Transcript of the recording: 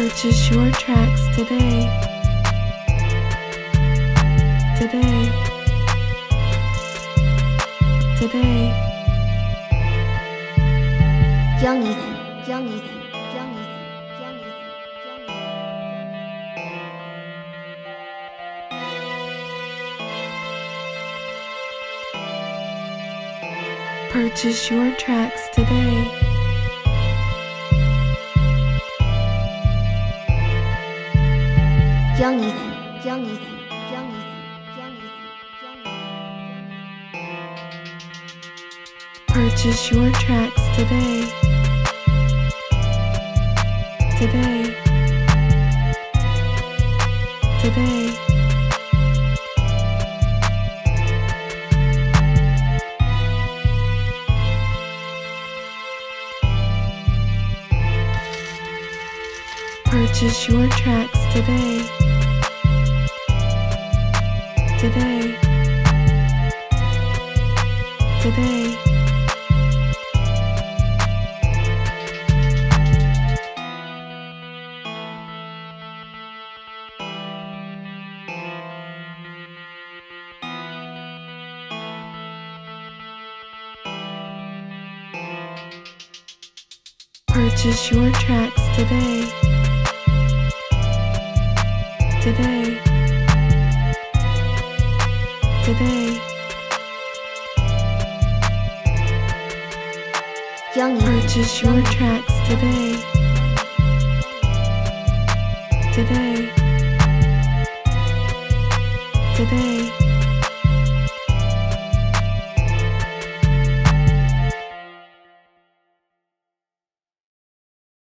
Purchase your tracks today. Today. Today. Yung Ethan, Yung Ethan, Yung Ethan, Yung Ethan, Purchase your tracks today. Young Purchase your tracks today. Today. Today. Purchase your tracks today. Today. Today. Purchase your tracks today. Today today. Young Purchase your tracks today. Today. Today.